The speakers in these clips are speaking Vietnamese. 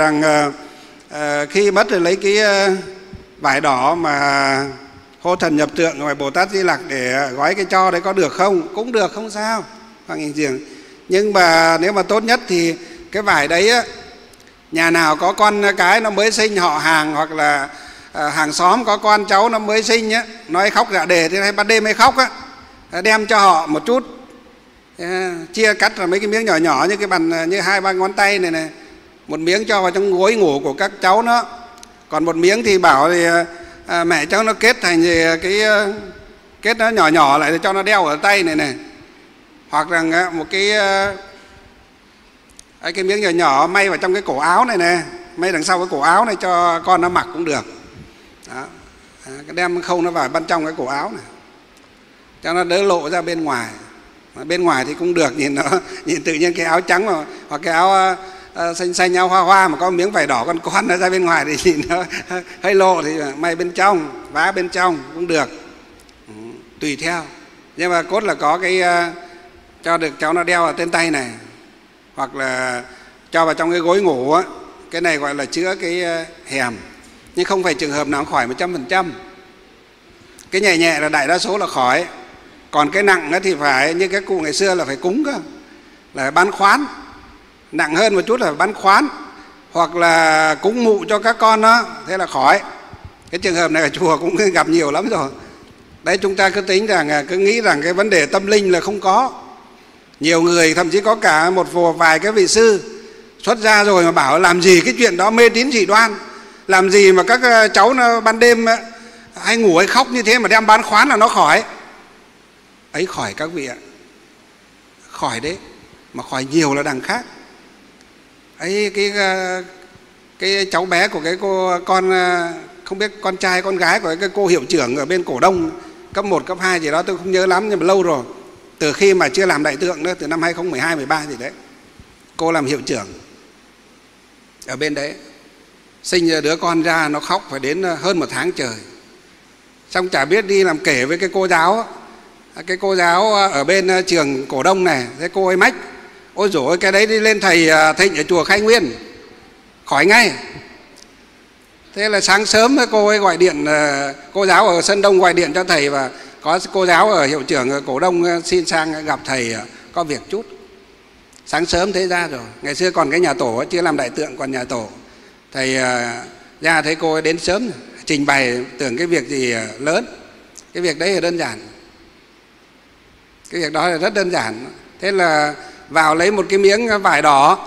rằng ờ, ờ, khi mất rồi lấy cái ờ, vải đỏ mà hô thần nhập tượng ngoài bồ tát di lặc để gói cái cho đấy có được không? Cũng được không sao. Hoàng hình dường nhưng mà nếu mà tốt nhất thì cái vải đấy á, nhà nào có con cái nó mới sinh họ hàng hoặc là à, hàng xóm có con cháu nó mới sinh á nói khóc dạ đề thế hay ban đêm hay khóc á đem cho họ một chút. Chia cắt là mấy cái miếng nhỏ nhỏ như cái bàn như hai ba ngón tay này này một miếng cho vào trong gối ngủ của các cháu nó. Còn một miếng thì bảo thì à, à mẹ cháu nó kết thành gì à, cái à, kết nó nhỏ nhỏ lại cho nó đeo ở tay này này. Hoặc là một cái cái miếng nhỏ nhỏ may vào trong cái cổ áo này nè. May đằng sau cái cổ áo này cho con nó mặc cũng được. Đó. cái đem không nó vào bên trong cái cổ áo này. Cho nó đỡ lộ ra bên ngoài. Mà bên ngoài thì cũng được nhìn nó nhìn tự nhiên cái áo trắng mà hoặc cái áo uh, xanh xanh nhau hoa hoa mà có miếng vải đỏ con con nó ra bên ngoài thì nhìn nó hơi lộ thì may bên trong vá bên trong cũng được. Ừ, tùy theo. Nhưng mà cốt là có cái uh, cho được cháu nó đeo ở trên tay này hoặc là cho vào trong cái gối ngủ á cái này gọi là chữa cái ờ, hèm. Nhưng không phải trường hợp nào khỏi một trăm phần trăm. Cái nhẹ nhẹ là đại đa số là khỏi. Còn cái nặng thì phải như cái cụ ngày xưa là phải cúng cơ là bán khoán nặng hơn một chút là bán khoán, hoặc là cúng mụ cho các con đó, thế là khỏi. Cái trường hợp này ở chùa cũng gặp nhiều lắm rồi. Đấy, chúng ta cứ tính rằng à, cứ nghĩ rằng cái vấn đề tâm linh là không có. Nhiều người, thậm chí có cả một vài cái vị sư xuất ra rồi mà bảo làm gì cái chuyện đó mê tín dị đoan, làm gì mà các à, cháu nó ban đêm à, hay ngủ hay khóc như thế mà đem bán khoán là nó khỏi. Ấy, khỏi các vị ạ. Khỏi đấy, mà khỏi nhiều là đằng khác ấy cái ờ, cái cháu bé của cái cô con ờ, không biết con trai con gái của cái cô hiệu trưởng ở bên cổ đông cấp 1, cấp 2 gì đó tôi không nhớ lắm nhưng mà lâu rồi. Từ khi mà chưa làm đại tượng nữa từ năm 2012 13 gì đấy cô làm hiệu trưởng ở bên đấy. Sinh đứa con ra nó khóc phải đến ờ, hơn một tháng trời. Xong chả biết đi làm kể với cái cô giáo. Cái cô giáo ở bên trường cổ đông này thế cô ấy mách ôi dồi cái đấy đi lên thầy à, thịnh ở chùa khai nguyên. Khỏi ngay. Thế là sáng sớm cô ấy gọi điện à, cô giáo ở sân đông gọi điện cho thầy và có cô giáo ở hiệu trưởng ở cổ đông à, xin sang gặp thầy có việc chút. Sáng sớm thế ra rồi. Ngày xưa còn cái nhà tổ chưa làm đại tượng, còn nhà tổ. Thầy ra thấy cô ấy đến sớm, trình bày, tưởng cái việc gì lớn. Cái việc đấy là đơn giản. Cái việc đó là rất đơn giản. Thế là vào lấy một cái miếng vải đỏ,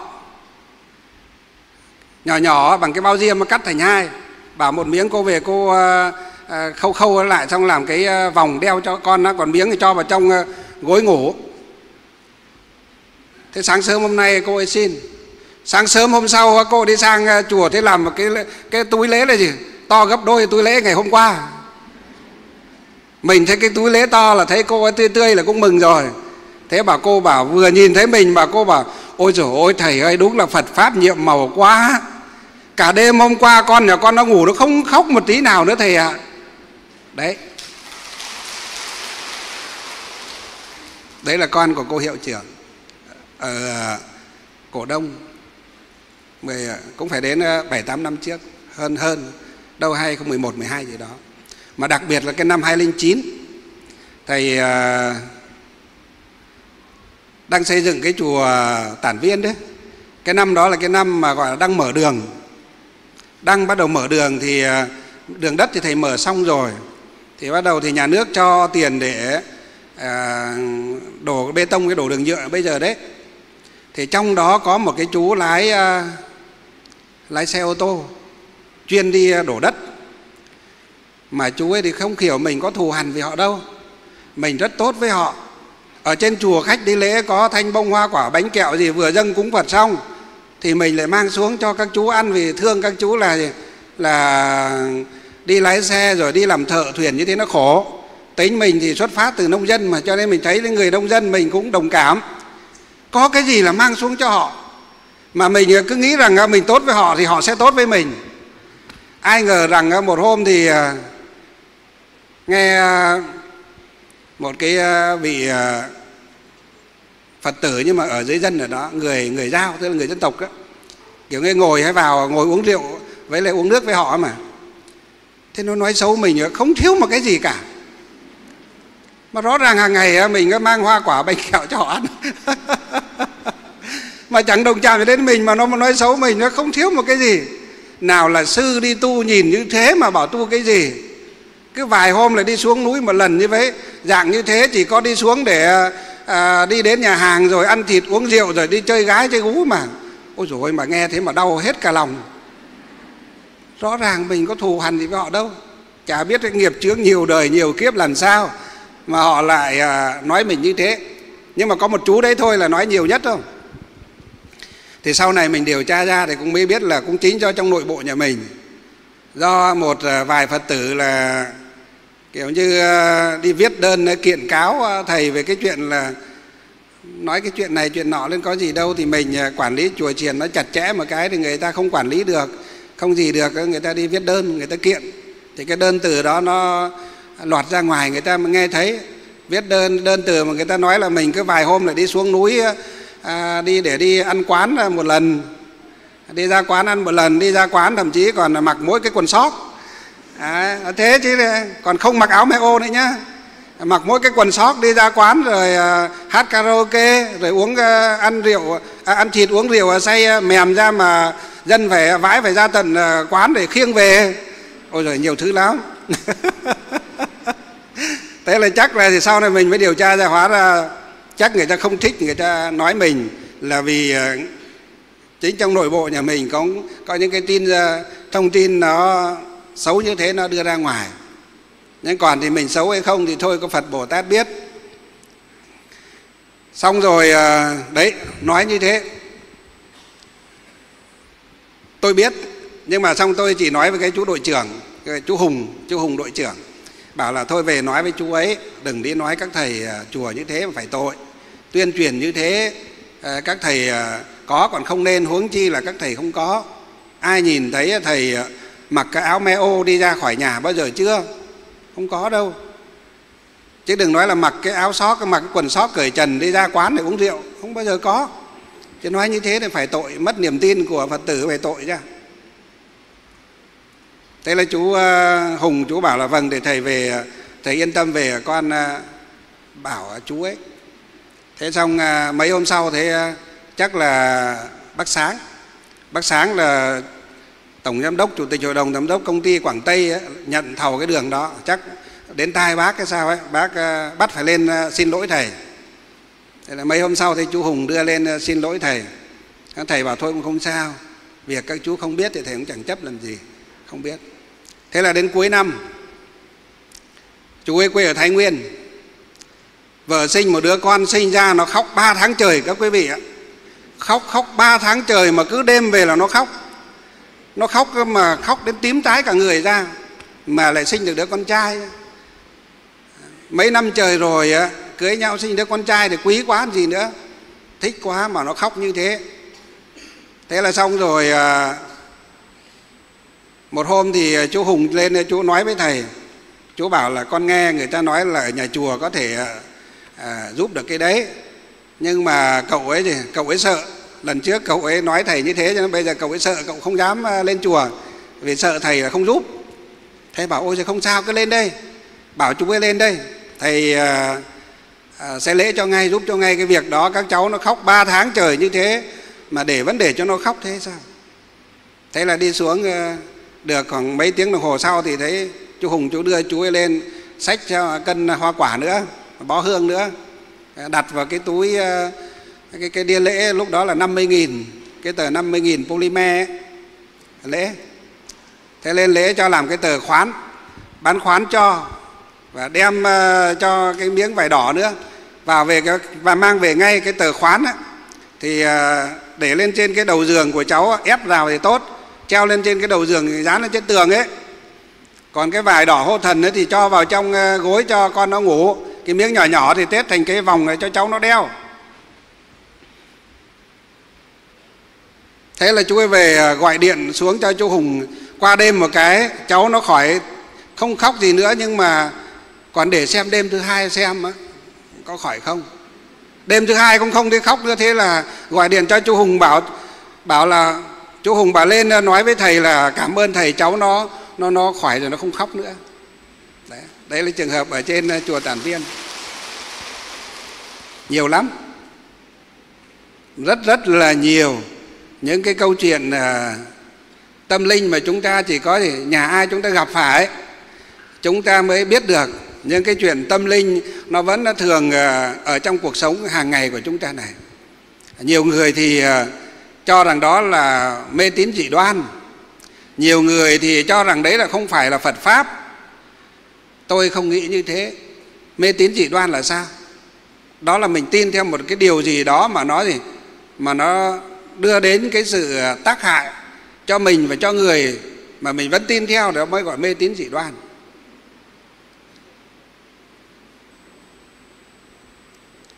nhỏ nhỏ bằng cái bao diêm mà cắt thành hai. Bảo một miếng cô về cô ờ, ờ, khâu khâu lại xong làm cái ờ, vòng đeo cho con nó, còn miếng thì cho vào trong gối ngủ. Thế sáng sớm hôm nay cô ấy xin. Sáng sớm hôm sau cô đi sang chùa thế làm một cái cái túi lễ là gì to gấp đôi túi lễ ngày hôm qua. Mình thấy cái túi lễ to là thấy cô ấy tươi tươi là cũng mừng rồi thế bà cô bảo, vừa nhìn thấy mình, bà cô bảo, ôi trời ôi, thầy ơi, đúng là phật pháp nhiệm màu quá. Cả đêm hôm qua con nhà con nó ngủ nó không khóc một tí nào nữa thầy ạ. À. đấy. Đấy là con của cô hiệu trưởng ở cổ đông. Cũng phải đến ờ, bảy, tám năm trước, hơn hơn, đâu 2011 12 gì đó. Mà đặc biệt là cái năm 2009 thầy ờ, đang xây dựng cái chùa Tản Viên đấy. Cái năm đó là cái năm mà gọi là đang mở đường. Đang bắt đầu mở đường thì à, đường đất thì thầy mở xong rồi. Thì bắt đầu thì nhà nước cho tiền để à, đổ bê tông cái đổ đường nhựa bây giờ đấy. Thì trong đó có một cái chú lái à, lái xe ô tô chuyên đi à, đổ đất. Mà chú ấy thì không hiểu mình có thù hằn với họ đâu. Mình rất tốt với họ ở trên chùa khách đi lễ có thanh bông hoa quả bánh kẹo gì vừa dâng cúng phật xong, thì mình lại mang xuống cho các chú ăn vì thương các chú là là đi lái xe rồi đi làm thợ thuyền như thế nó khổ. Tính mình thì xuất phát từ nông dân mà, cho nên mình thấy những người nông dân mình cũng đồng cảm. Có cái gì là mang xuống cho họ? Mà mình cứ nghĩ rằng à, mình tốt với họ thì họ sẽ tốt với mình. Ai ngờ rằng à, một hôm thì à, nghe một cái à, vị à, phật tử nhưng mà ở dưới dân ở đó, người người giao, tức là người dân tộc đó kiểu như ngồi hay vào, ngồi uống rượu với lại uống nước với họ mà. Thế nó nói xấu mình không thiếu một cái gì cả. Mà rõ ràng hàng ngày mình có mang hoa quả, bánh kẹo cho họ ăn. Mà chẳng đồng chạm đến mình, mà nó nói xấu mình nó không thiếu một cái gì. Nào là sư đi tu nhìn như thế mà bảo tu cái gì? Cứ vài hôm là đi xuống núi một lần như thế. Dạng như thế chỉ có đi xuống để à, đi đến nhà hàng rồi ăn thịt uống rượu rồi đi chơi gái chơi gú mà. Ôi dồi mà nghe thế mà đau hết cả lòng. Rõ ràng mình có thù hằn gì với họ đâu. Chả biết cái nghiệp chướng nhiều đời nhiều kiếp làm sao mà họ lại à, nói mình như thế. Nhưng mà có một chú đấy thôi là nói nhiều nhất không thì sau này mình điều tra ra thì cũng mới biết là cũng chính do trong nội bộ nhà mình. Do một à, vài phật tử là kiểu như ờ, đi viết đơn ờ, kiện cáo ờ, thầy về cái chuyện là nói cái chuyện này chuyện nọ lên có gì đâu thì mình quản lý chùa chiền nó chặt chẽ một cái thì người ta không quản lý được. Không gì được người ta đi viết đơn người ta kiện. Thì cái đơn từ đó nó lọt ra ngoài người ta nghe thấy. Viết đơn đơn từ mà người ta nói là mình cứ vài hôm lại đi xuống núi à, đi để đi ăn quán một lần. Đi ra quán ăn một lần đi ra quán thậm chí còn mặc mỗi cái quần sóc à, thế chứ ờ, còn không mặc áo mẹ ô nữa nhá. Mặc mỗi cái quần sóc đi ra quán rồi à, hát karaoke rồi uống à, ăn rượu à, ăn thịt uống rượu say mềm ra mà dân phải vãi phải ra tận à, quán để khiêng về. Ôi rồi nhiều thứ lắm. Thế là chắc là thì sau này mình mới điều tra ra hóa ra chắc người ta không thích người ta nói mình là vì à, chính trong nội bộ nhà mình có có những cái tin à, thông tin nó xấu như thế nó đưa ra ngoài. Nhưng còn thì mình xấu hay không thì thôi, có phật bồ tát biết. Xong rồi à, đấy, nói như thế. Tôi biết, nhưng mà xong tôi chỉ nói với cái chú đội trưởng, cái chú hùng chú hùng đội trưởng. Bảo là thôi về nói với chú ấy, đừng đi nói các thầy à, chùa như thế mà phải tội. Tuyên truyền như thế à, các thầy có còn không nên, huống chi là các thầy không có. Ai nhìn thấy thầy mặc cái áo me ô đi ra khỏi nhà bao giờ chưa? Không có đâu. Chứ đừng nói là mặc cái áo xót mặc cái quần xót cởi trần đi ra quán để uống rượu. Không bao giờ có. Chứ nói như thế thì phải tội, mất niềm tin của phật tử phải tội chứ thế là chú ờ, hùng, chú bảo là vâng để thầy về, thầy yên tâm về, con ờ, bảo chú ấy. Thế xong ờ, mấy hôm sau thế chắc là bác sáng. Bác sáng là tổng giám đốc chủ tịch hội đồng giám đốc công ty quảng tây ấy, nhận thầu cái đường đó. Chắc đến tai bác cái sao ấy bác ờ, bắt phải lên ờ, xin lỗi thầy. Thế là mấy hôm sau thì chú hùng đưa lên ờ, xin lỗi thầy. Thầy bảo thôi cũng không sao. Việc các chú không biết thì thầy cũng chẳng chấp làm gì. Không biết. Thế là đến cuối năm chú ấy quê ở thái nguyên. Vợ sinh một đứa con sinh ra nó khóc ba tháng trời các quý vị ạ. Khóc khóc ba tháng trời mà cứ đêm về là nó khóc nó khóc mà khóc đến tím tái cả người ra mà lại sinh được đứa con trai. Mấy năm trời rồi cưới nhau sinh đứa con trai thì quý quá gì nữa. Thích quá mà nó khóc như thế. Thế là xong rồi à, một hôm thì chú hùng lên chú nói với thầy. Chú bảo là con nghe người ta nói là ở nhà chùa có thể à, à giúp được cái đấy. Nhưng mà cậu ấy thì cậu ấy sợ lần trước cậu ấy nói thầy như thế cho nên bây giờ cậu ấy sợ cậu không dám à, lên chùa. Vì sợ thầy là không giúp. Thầy bảo ôi thì không sao cứ lên đây. Bảo chú ấy lên đây. Thầy à, à, sẽ lễ cho ngay giúp cho ngay cái việc đó. Các cháu nó khóc 3 tháng trời như thế mà để vấn đề cho nó khóc thế sao? Thế là đi xuống à, được khoảng mấy tiếng đồng hồ sau thì thấy chú hùng chú đưa chú ấy lên sách cho cân hoa quả nữa bó hương nữa đặt vào cái túi à, cái cái đĩa lễ lúc đó là 50 nghìn cái tờ 50 nghìn polymer ấy, lễ. Thế lên lễ cho làm cái tờ khoán bán khoán cho và đem uh, cho cái miếng vải đỏ nữa. Vào về cái, và mang về ngay cái tờ khoán ấy, thì uh, để lên trên cái đầu giường của cháu ép vào thì tốt. Treo lên trên cái đầu giường thì dán lên trên tường ấy. Còn cái vải đỏ hô thần ấy thì cho vào trong uh, gối cho con nó ngủ. Cái miếng nhỏ nhỏ thì tết thành cái vòng này cho cháu nó đeo. Thế là chú ấy về à, gọi điện xuống cho chú hùng. Qua đêm một cái cháu nó khỏi không khóc gì nữa nhưng mà còn để xem đêm thứ hai xem á có khỏi không? Đêm thứ hai cũng không thấy khóc nữa thế là gọi điện cho chú hùng bảo bảo là chú hùng bảo lên à, nói với thầy là cảm ơn thầy cháu nó nó nó khỏi rồi nó không khóc nữa. Đấy, đấy là trường hợp ở trên à, chùa tản viên. Nhiều lắm. Rất rất là nhiều những cái câu chuyện uh, tâm linh mà chúng ta chỉ có thì nhà ai chúng ta gặp phải chúng ta mới biết được. Những cái chuyện tâm linh nó vẫn nó thường uh, ở trong cuộc sống hàng ngày của chúng ta này. Nhiều người thì uh, cho rằng đó là mê tín dị đoan. Nhiều người thì cho rằng đấy là không phải là phật pháp. Tôi không nghĩ như thế. Mê tín dị đoan là sao? Đó là mình tin theo một cái điều gì đó mà nó gì? Mà nó đưa đến cái sự à, tác hại cho mình và cho người mà mình vẫn tin theo đó mới gọi mê tín dị đoan.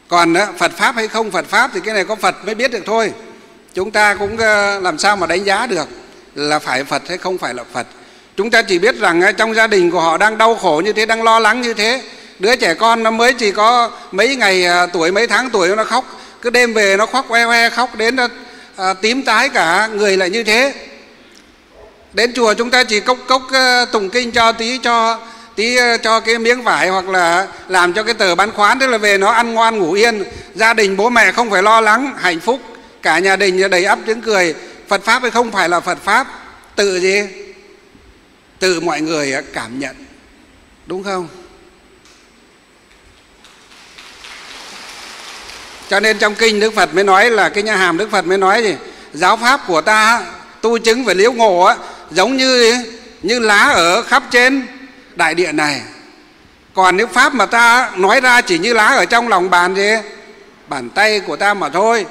Còn đó, phật pháp hay không phật pháp thì cái này có phật mới biết được thôi. Chúng ta cũng à, làm sao mà đánh giá được là phải phật hay không phải là phật. Chúng ta chỉ biết rằng trong gia đình của họ đang đau khổ như thế đang lo lắng như thế. Đứa trẻ con nó mới chỉ có mấy ngày tuổi mấy tháng tuổi nó khóc cứ đêm về nó khóc oe oe khóc đến à, tím tái cả người lại như thế. Đến chùa chúng ta chỉ cốc cốc uh, tụng kinh cho tí cho tí uh, cho cái miếng vải hoặc là làm cho cái tờ bán khoán tức là về nó ăn ngoan ngủ yên. Gia đình bố mẹ không phải lo lắng hạnh phúc. Cả nhà đình đầy ắp tiếng cười. Phật pháp hay không phải là phật pháp tự gì? Tự mọi người cảm nhận. Đúng không? Cho nên trong kinh đức phật mới nói là, cái nhà hàm đức phật mới nói gì? Giáo pháp của ta, tu chứng về liễu ngộ á, giống như như lá ở khắp trên đại địa này. Còn nếu pháp mà ta nói ra chỉ như lá ở trong lòng bàn gì bàn tay của ta mà thôi.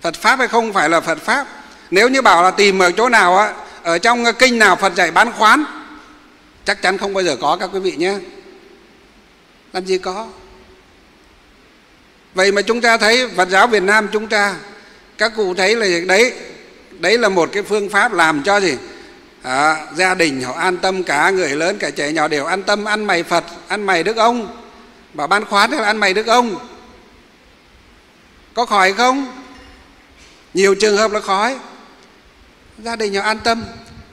Phật pháp hay không phải là phật pháp. Nếu như bảo là tìm ở chỗ nào á, ở trong kinh nào phật dạy bán khoán, chắc chắn không bao giờ có các quý vị nhé. Làm gì có vậy mà chúng ta thấy phật giáo việt nam chúng ta các cụ thấy là đấy đấy là một cái phương pháp làm cho gì? À, gia đình họ an tâm cả người lớn cả trẻ nhỏ đều an tâm ăn mày phật ăn mày đức ông. Bảo ban khoán là ăn mày đức ông. Có khỏi không? Nhiều trường hợp là khỏi. Gia đình họ an tâm.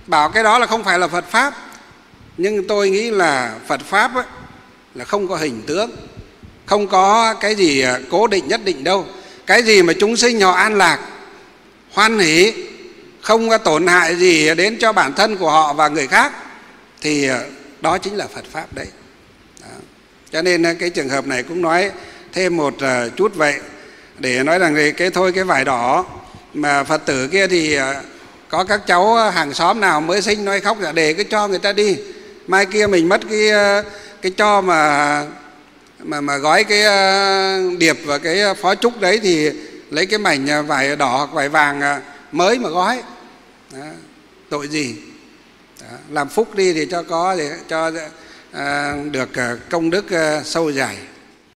Bảo cái đó là không phải là phật pháp. Nhưng tôi nghĩ là phật pháp ấy, là không có hình tướng không có cái gì à, cố định nhất định đâu. Cái gì mà chúng sinh họ an lạc, hoan hỷ, không có tổn hại gì đến cho bản thân của họ và người khác, thì à, đó chính là phật pháp đấy. Đó. cho nên à, cái trường hợp này cũng nói thêm một chút vậy, để nói rằng cái thôi cái vải đỏ mà phật tử kia thì có các cháu hàng xóm nào mới sinh nói khóc dạ để cứ cho người ta đi. Mai kia mình mất cái cái cho mà mà mà gói cái uh, điệp và cái ờ, phó trúc đấy thì lấy cái mảnh ờ, vải đỏ hoặc vải vàng mới mà gói đó. tội gì đó. làm phúc đi thì cho có để cho uh, được công đức uh, sâu dài